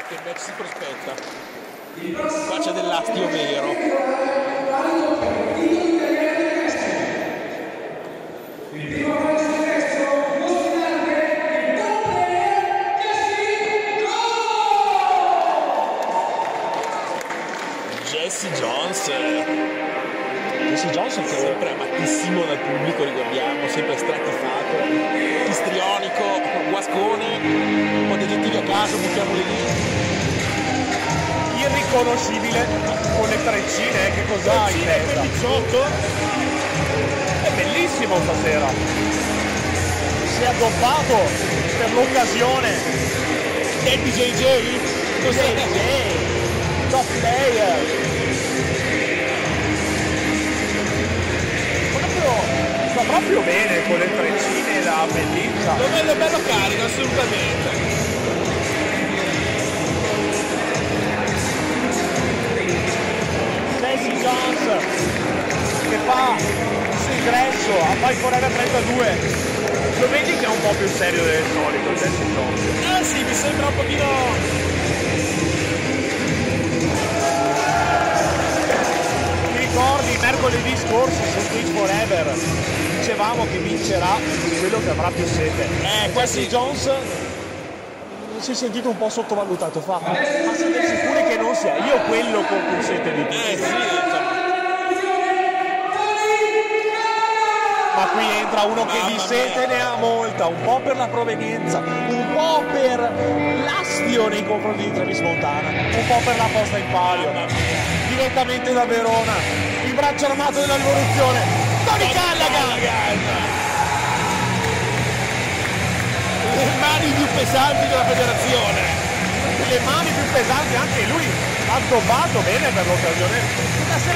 c'è che match si prospetta. C'è dell'astio vero. Jesse Jones che sempre amatissimo dal pubblico, ricordiamo, sempre stratifato, istrionico, guascone, un po' di aggettivi a caso, buttiamoli lì. irriconoscibile con le treccine, eh, che cos'ha in testa? quel 18, È bellissimo stasera. Si è addobbato per l'occasione. e DJJ, cos'è? top player. Sta proprio bene con le treccine e la bellezza. Lo vedo bello carico, assolutamente. Jesse Jones che fa il suo ingresso a Fight Forever 32 lo vedi che è un po' più serio del solito Jesse Jones Ah sì, mi sembra un pochino... mercoledì scorso su Twitch Forever dicevamo che vincerà quello che avrà più sete Eh, qua Jesse sì. Jones si è sentito un po' sottovalutato fa ma siete sicuri che non sia io quello con più sete di tutti Eh sì, ma qui entra uno che di Mamma sete mia. ne ha molta, un po' per la provenienza, un po' per l'astio nei confronti di Travis Montana, un po' per la posta in palio, direttamente da Verona, il braccio armato della rivoluzione, Tony Callaghan! Le mani più pesanti della federazione. le mani più pesanti, anche lui ha addobbato bene per l'occasione.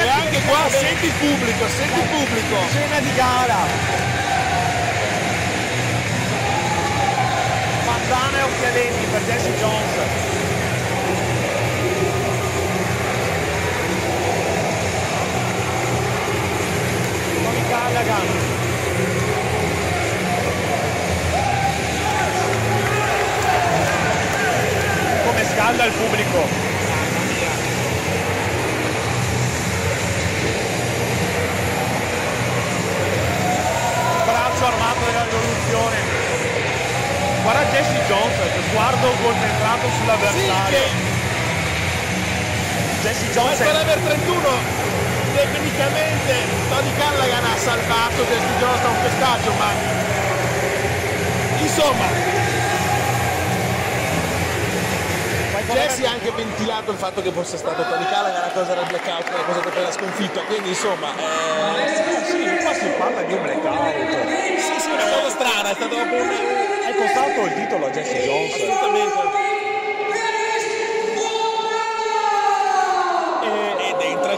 E anche qua senti il pubblico, senti il pubblico. Cena di gara. Bandana e occhialetti per Jesse Jones. Callaghan. Come scalda il pubblico. braccio armato della rivoluzione. Guarda Jesse Jones, sguardo concentrato sull'avversario. Jesse Forever 31 tecnicamente Tony Callaghan ha salvato Jesse Jones da un pestaggio, ma insomma Jesse ha anche ventilato il fatto che fosse stato Tony Callaghan la cosa del blackout, la cosa dopo la sconfitta, quindi insomma eh, sì, qua si parla di un blackout. sì sì è una cosa strana, è stato dopo un È costato il titolo a Jesse Jones. assolutamente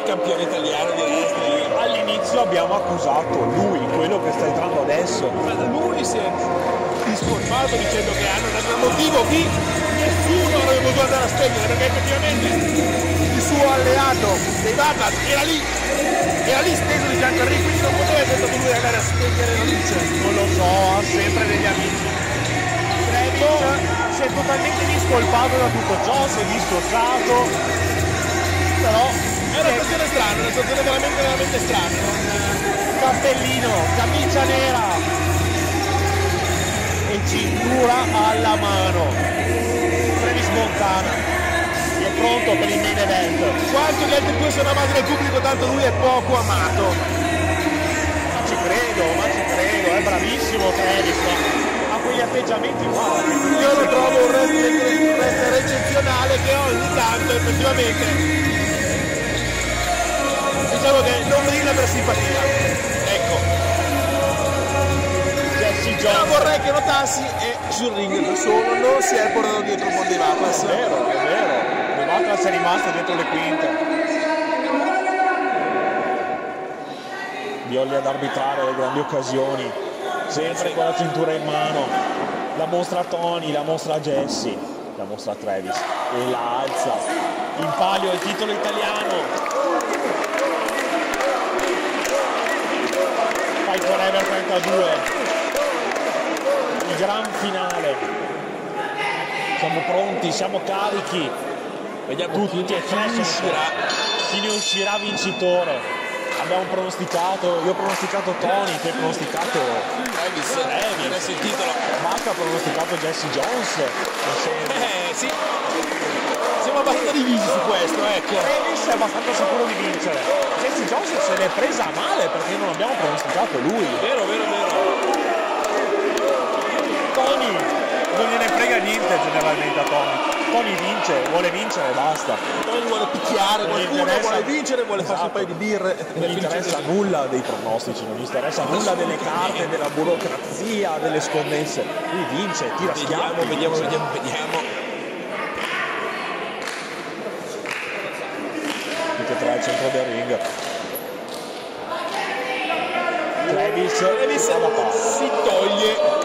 campione italiano di wrestling. all'inizio abbiamo accusato lui, quello che sta entrando adesso. Ma lui si è discolpato dicendo che hanno un motivo che nessuno avrebbe potuto andare a spegnere perché effettivamente il suo alleato dei Batman era lì era lì steso di fianco a Rick quindi non poteva essere stato lui andare a spegnere la luce Non lo so, ha sempre degli amici. Travis si è totalmente discolpato da tutto ciò, si è dissociato. Però è una situazione strana una situazione veramente veramente strana cappellino, camicia nera e cintura alla mano. Travis Montana è pronto per il main event. quanto gli altri due sono amati dal pubblico tanto lui è poco amato Ma ci credo, ma ci credo, è bravissimo Travis. Ha quegli atteggiamenti qua. io lo trovo un wrestler eccezionale che ogni tanto effettivamente diciamo che non brilla per simpatia ecco Jesse Però Jones. vorrei che notassi e sul ring da solo non si è portato dietro Monday È Vapas. vero, è vero. Le Vatras è rimasto dietro le quinte. Violi ad arbitrare le grandi occasioni. Sempre con la cintura in mano. La mostra Tony, la mostra Jesse, la mostra Travis. E la alza. In palio il titolo italiano. Forever 32. Il gran finale. siamo pronti, siamo carichi. Vediamo Tutti chi, chi uscirà. chi ne uscirà vincitore. Abbiamo pronosticato, io ho pronosticato Tony, te hai pronosticato Travis, Travis. adesso il titolo. Marco ha pronosticato Jesse Jones. Eh sì, siamo abbastanza divisi su questo, ecco. Travis è abbastanza sicuro di vincere. Jesse Jones se l'è presa male perché non abbiamo pronosticato lui. Vero, vero, vero. Tony non gliene frega niente generalmente a Tony. Tony vince, vuole vincere, basta. Poi vuole picchiare Non qualcuno, vuole vincere, vuole farsi un Esatto. paio di birre. Non gli interessa nulla dei pronostici, non gli interessa nulla delle carte, della burocrazia, delle scommesse. Lui vince, tira Vediamo, schiaffi. vediamo, vediamo, vediamo. Tutti e tre al ring. Travis, Travis si toglie.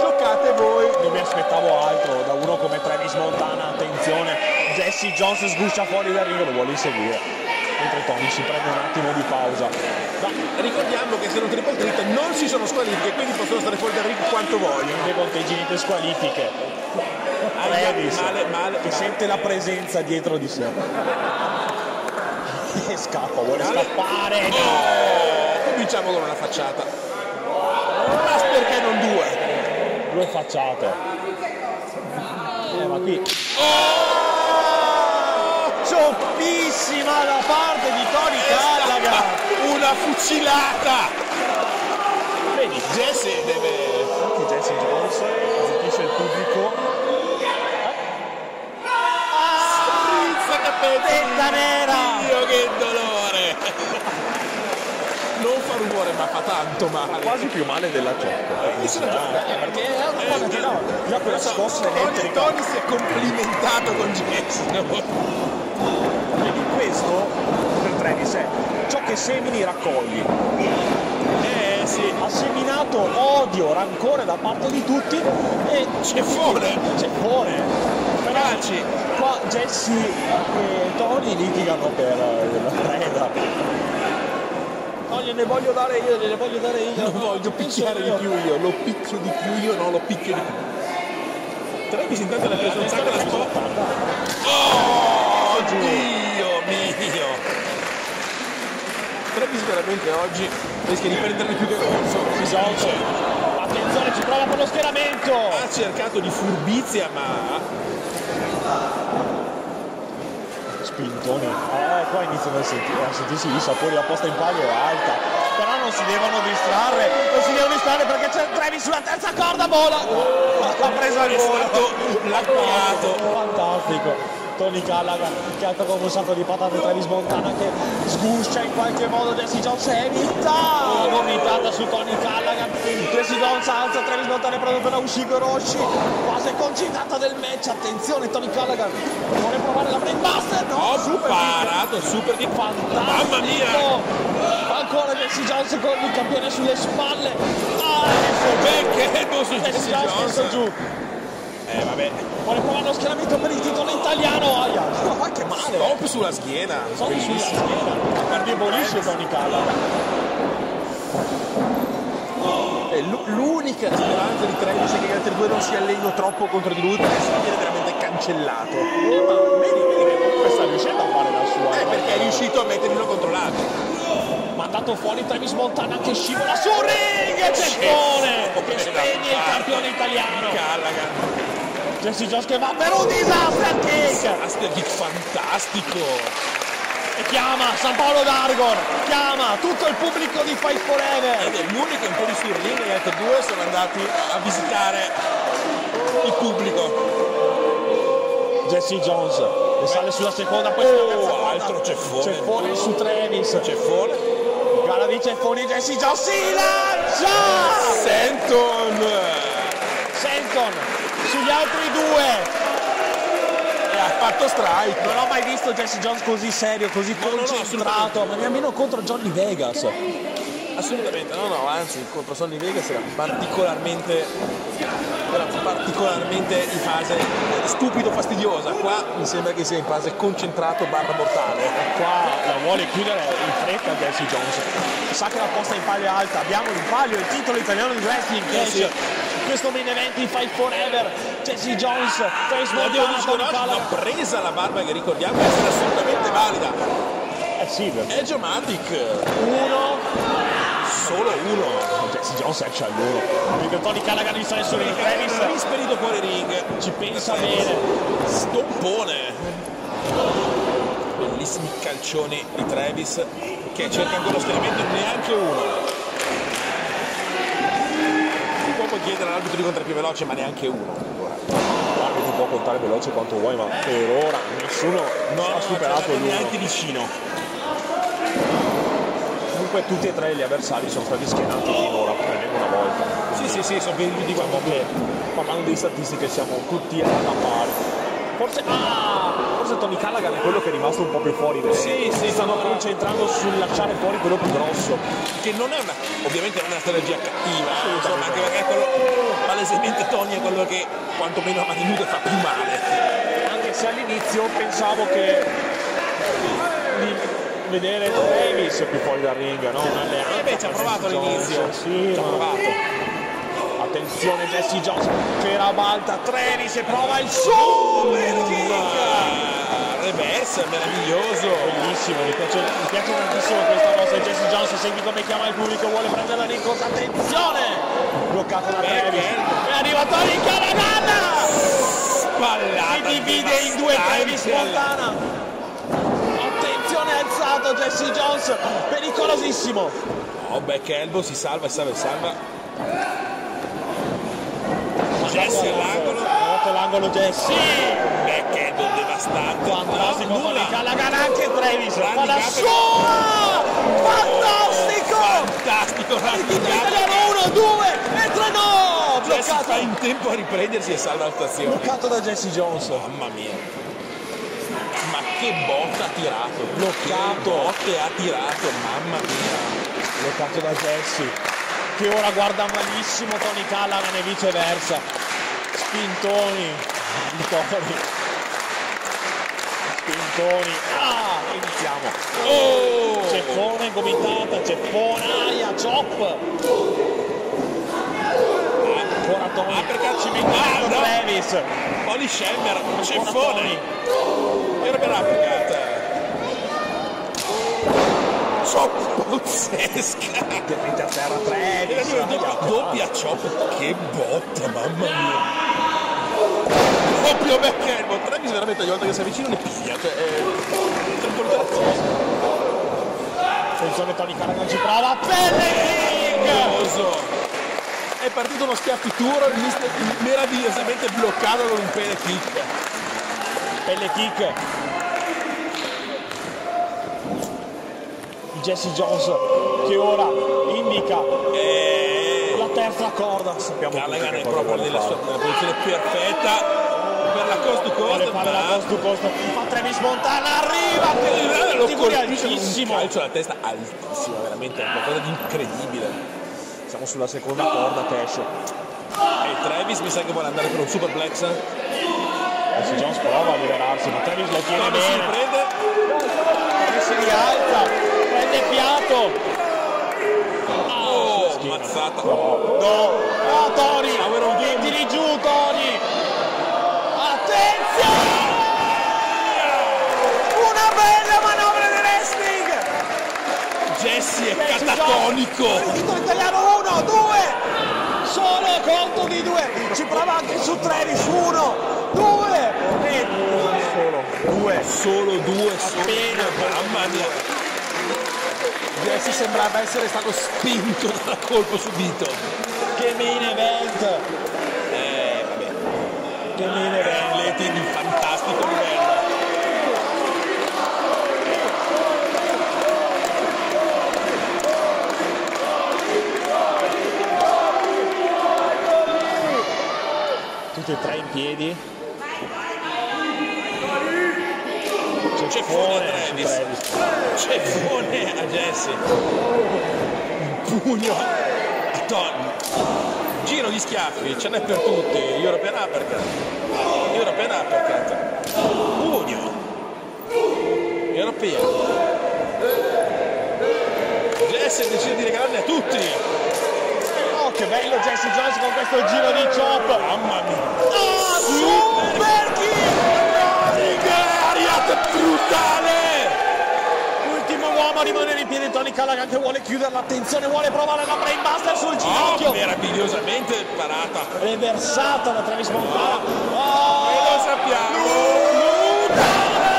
Giocate voi. Non mi aspettavo altro da uno come Travis Montana, attenzione, Jesse Jones sguscia fuori dal ring, lo vuole inseguire. Mentre Tony si prende un attimo di pausa. Ma ricordiamo che se non triple threat non si sono squalifiche, quindi possono stare fuori dal ring quanto vogliono. Le contingenti squalifiche. Aia, Travis, male, male, che male. sente la presenza dietro di sé. E scappa, vuole scappare. Oh, cominciamo con una facciata. Ma perché non due? Due facciate. Eh, ma qui. Cioppissima da parte di Tony Callaghan. Una fucilata! Vedi, Jesse deve. anche Jesse Jones zittisce il pubblico. Strizza capelli! Tetta nera! Dio che dolore! Non fa rumore ma fa tanto male. Quasi più male della ciocca. Eh, sì, eh, perché è una cosa che no, già quella scossa Tony, elettrica. Tony si è complimentato con Jesse. Vedi, questo per Travis è ciò che semini raccogli. Eh sì. Ha seminato odio, rancore da parte di tutti e Ceffone. ceffone. Però Calci. qua Jesse e Tony litigano per eh, la preda. No, gliene voglio dare io, gliene voglio dare io. Non voglio picchiare di più io, lo picchio di più io, no, lo picchio di più. Travis intanto l'ha preso un sacco da scopa. Oh, Dio mio! Travis veramente oggi rischia di prenderne più che corso. Jones. Attenzione, ci prova per lo schieramento. Ha cercato di furbizia, ma Spintoni. Eh, qua iniziano a, senti- a sentirsi i sapori, la posta in palio è alta. Però non si devono distrarre, non si devono distrarre perché c'è Travis sulla terza corda, vola! L'ha presa al è volo. stato lacquato. Fantastico. Tony Callaghan che ha come un sacco di patate Travis Montana che sguscia in qualche modo Jesse Jones evita vomitata su Tony Callaghan Jesse Jones alza Travis Montana proprio per la Ushiko Roshi fase concitata del match attenzione Tony Callaghan vuole provare la brainbuster no Ho super parato super di fantastico! Mamma mia! ancora Jesse Jones con il campione sulle spalle. Ah, adesso Perché non su Jesse Jones? giù Eh vabbè, vuole provare lo schieramento per il titolo italiano aia ma che male stop sulla schiena. Sono sulla schiena, indebolisce Tony Callaghan. È l'u- l'unica speranza di Travis è che gli altri due non si allenino troppo contro di lui perché sennò viene veramente cancellato. Ma vedi, vedi che comunque sta riuscendo a fare la sua. Eh, perché è riuscito a metterlo controllato. Mandato fuori Travis Montana che scivola sul ring e Ceffone che spegne il campione italiano. Callaghan. Jesse Jones che va per un disaster kick Master kick fantastico. e chiama San Paolo D'Argon, chiama tutto il pubblico di Fight Forever. Ed è l'unico un po' di sul ring e gli altri due sono andati a visitare il pubblico. Jesse Jones che sale sulla seconda, poi sulla terza Oh, corda. altro ceffone. Ceffone su Travis. Ceffone. Gara di Ceffoni, Jesse Jones si lancia! Senton. Senton sugli altri due. E ha fatto strike. Non ho mai visto Jesse Jones così serio, così No, no, no, concentrato, ma nemmeno contro Johnny Vegas. Assolutamente, no, no, anzi, contro Sonny Vegas era particolarmente, era particolarmente in fase stupido, fastidiosa. Qua mi sembra che sia in fase concentrato barra mortale. Qua la vuole chiudere in fretta Jesse Jones. Sa che la posta in palio è alta, abbiamo in palio il titolo italiano di wrestling che Eh, sì. esce. Questo main event in Fight Forever. Jesse Jones, Trace Callaghan. una presa la barba che ricordiamo essere assolutamente valida. Eh sì, perché Edge Matic? uno, Solo uno. Jesse Jones è c'è l'uno. Perché Tony Callaghan in senso di Travis Rispedito fuori ring. ci pensa bene. Stompone. Bellissimi calcioni di Travis che cerca ancora lo sterimento neanche uno. Chiedere all'arbitro di contare più veloce ma neanche uno ancora. Ti può contare veloce quanto vuoi, ma per ora nessuno ha superato cioè, l'uno. neanche vicino. Comunque tutti e tre gli avversari sono stati schienati finora, prendendo una volta. Sì, sì, sì, sono venuti di Diciamo che parlando di statistiche siamo tutti alla pari. Forse, ah, forse Tony Callaghan è quello che è rimasto un po' più fuori. perché Sì, sì, si stanno no, no. concentrando sul lasciare fuori quello più grosso. che non è una, ovviamente non è una strategia cattiva, eh, insomma, anche perché quello, palesemente Tony è quello che quantomeno a mani nude fa più male. Anche se all'inizio pensavo che di vedere Travis più fuori dal ring, no? Un alleato. Eh beh, ci ha provato all'inizio. Sì, Ci ha ma- provato. Attenzione Jesse Jones che rabalta Travis e prova il super kick. Reverse, meraviglioso. Bellissimo, mi piace, mi piace tantissimo questa mossa Jesse Jones, senti come chiama il pubblico, vuole prendere la rincorsa, attenzione! Bloccato da Travis. E arriva Tony Callaghan! Spallata. Si divide in due Travis. Montana. Attenzione alzato Jesse Jones, pericolosissimo. Oh, back elbow, si salva, si salva, si salva. Jesse all'angolo. Notte l'angolo Jesse. Back elbow devastante. Fantastico No, nulla. Callaghan anche Travis. Fa la sua! Fantastico! Fantastico, italiano 1, 2 e 3 no! Jesse fa Bloccato, in tempo a riprendersi e salva la stazione. bloccato da Jesse Jones. Mamma mia. Ma che botta ha tirato. Bloccato. Che botte ha tirato, mamma mia. Bloccato da Jesse. Che ora guarda malissimo Tony Callaghan e viceversa. Spintoni. Spintoni. Spintoni. Ah, iniziamo. Oh! Ceffone, gomitata, ceffone, aia, chop. Ancora Tony. Ah, perché ci mette Ah, no. Travis. Oli Scemmer, Tony. ceffone. E ora verrà applicata. Chop pazzesca. Mette a terra Aia, doppia chop, che botta, mamma mia. Doppio back elbow, Travis veramente ogni volta che si avvicina ne piglia, cioè è tricolterazione. Attenzione Tony Callaghan ci prova. Pelle kick. Meraviglioso. È partito uno schiaffituro, meravigliosamente bloccato con un pene kick. Pelle kick Jesse Jones che ora indica E la terza corda sappiamo Callaghan che è proprio nella, sua, nella posizione perfetta per la cost to vuole cost, fare la ma cost to cost fa Travis Montana arriva Eh, lo colpisce calcio alla testa altissimo, veramente è qualcosa di incredibile. siamo sulla seconda corda che esce E Travis mi sa che vuole andare per un superplex. Jesse Jones prova a liberarsi ma Travis lo tiene Quando si bene riprende, Travis si rialza prende fiato oh, schiena. mazzata. no no of Doom. mettili giù Tony Jesse è catatonico. Titolo italiano 1 2 solo conto di 2 ci prova anche su Travis 1 2 e solo 2 Solo due, solo Appena. due, mamma mia. Jesse sembrava essere stato spinto dal colpo subito. che main event Eh, vabbè, che main event di fantastico livello. Tutti e tre in piedi Ceffone a Travis. Ceffone a Jesse. Un pugno a Tony. Giro di schiaffi, ce n'è per tutti. European Uppercut. European Uppercut. Pugno. European. Jesse decide di regalarne a tutti. Che bello Jesse Jones con questo giro di chop. Mamma mia. Oh, super kick! Ariat brutale! Ultimo uomo a rimanere in piedi, Tony Callaghan che vuole chiudere l'attenzione, vuole provare la brainbuster sul Oh, ginocchio. meravigliosamente parata. Reversata da Travis Montana. E Oh! lo sappiamo. Brutale!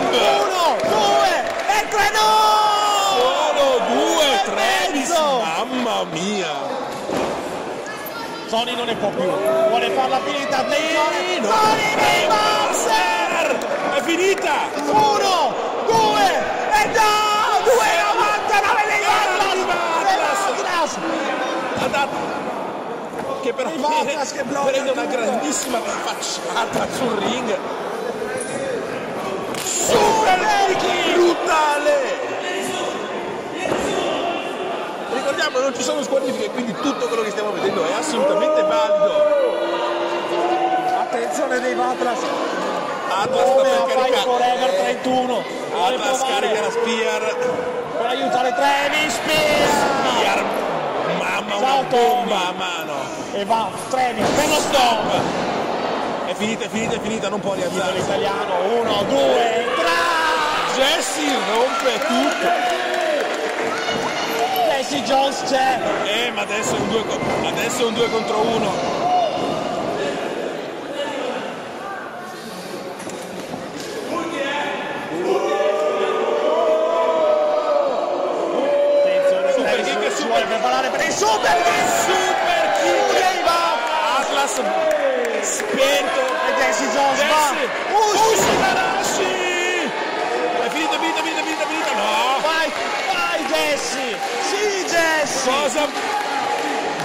Uno, due e tre no! Solo due, E Travis. mezzo. Mamma mia. Tony non ne può più, vuole farla finita, no. Tony Brainbuster! È finita! Uno, due e no! 2,99 dei Atlas! Atlas! Che però prende una grandissima facciata sul ring. Super! Brutale! Ricordiamo non ci sono squalifiche, quindi tutto quello che stiamo vedendo è assolutamente valido. Attenzione dei Atlas! Atlas sta per caricare. Forever 31! Vuole Atlas carica la Spear. per aiutare Travis Spear! Spear. Mamma, una bomba a mano. E va Travis per lo stop! È finita, è finita, è finita, non può rialzare. L'italiano, uno, due, tre! Jesse rompe tutto. Jesse Jones c'è! Eh, ma adesso è un 2 adesso è un 2 contro 1. Attenzione, Super Travis kick e si super vuole preparare per il super kick! Super kick. Va! Atlas spento. E Jesse Jones va! Jesse. Ushi! Ushigarashi. È finita, è finita, è finita, è finita, è finita. No. Vai, vai Jesse! Sì Jesse! Cosa?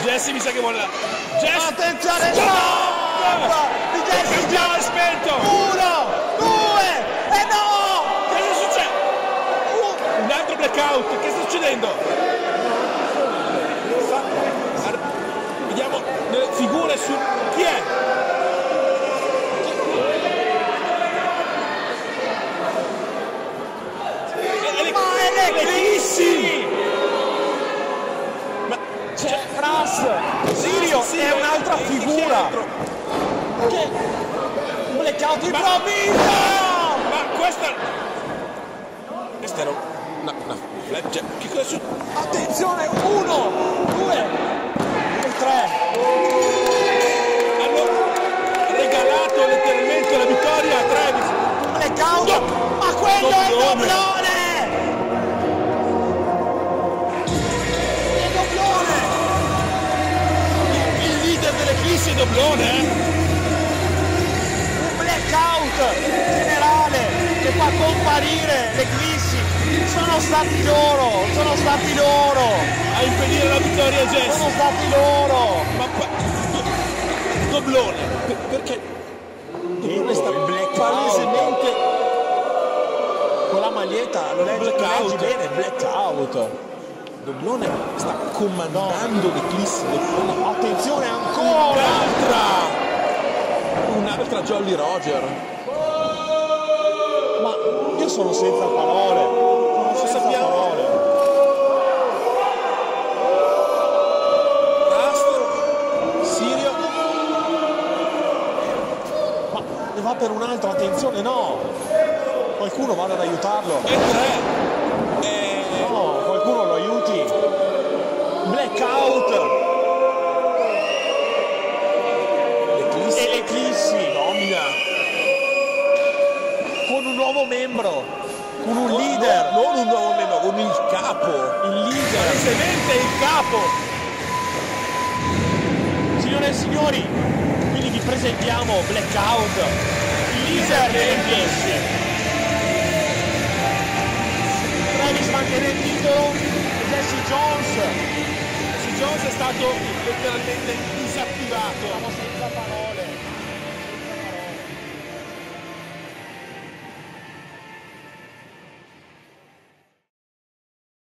Jesse mi sa che vuole la... Jesse. Attenzione, Stop! stop! Di Jesse Il piano è spento. Uno, due, e no! Cosa succede? Un altro blackout. Che sta succedendo? È il Doblone. doblone! Il doblone! Il leader dell'Eclissi è doblone? Un blackout generale che fa comparire l'Eclissi! Sono stati loro! Sono stati loro! A impedire la vittoria a Jesse. Sono stati loro! Ma doblone. Per- perché? Doblone sta il blackout. palesemente maglietta lo leggi, lo Blackout. leggi bene, blackout! Doblone sta comandando l'Eclissi. Doblone. Attenzione ancora! Un'altra! Un'altra Jolly Roger. Ma io sono senza parole! Sono senza sappiamo. parole! Rastro. Sirio. Ma ne va per un altro, attenzione, no! Qualcuno vada ad aiutarlo! E tre. E... No, qualcuno lo aiuti! Blackout! L'Eclissi E l'Eclissi! domina. Con un nuovo membro! Con un No, leader! no, non un nuovo membro, con il capo. Il leader! Palesemente il capo. Signore e signori, quindi vi presentiamo Blackout, il leader dell'Eclissi. Travis mantiene il titolo, Jesse Jones, Jesse Jones è stato letteralmente disattivato.